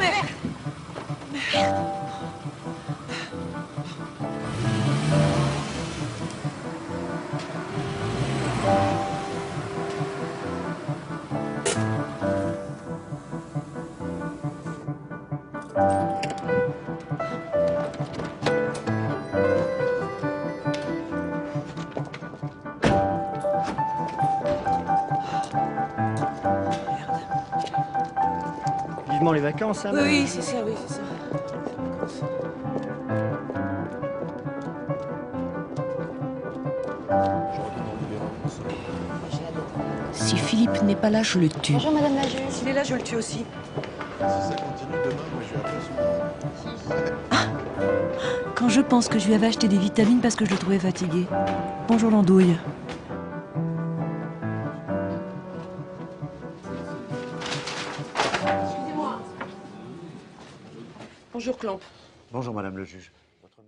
妹。妹。Vivement les vacances, hein Oui, oui, c'est ça, oui, c'est ça. Si Philippe n'est pas là, je le tue. Bonjour Madame la juge. S'il est là, je le tue aussi. Si ça continue demain, moi je vais appeler son Quand je pense que je lui avais acheté des vitamines parce que je le trouvais fatigué. Bonjour l'andouille. Bonjour, Clamp. Bonjour, madame le juge.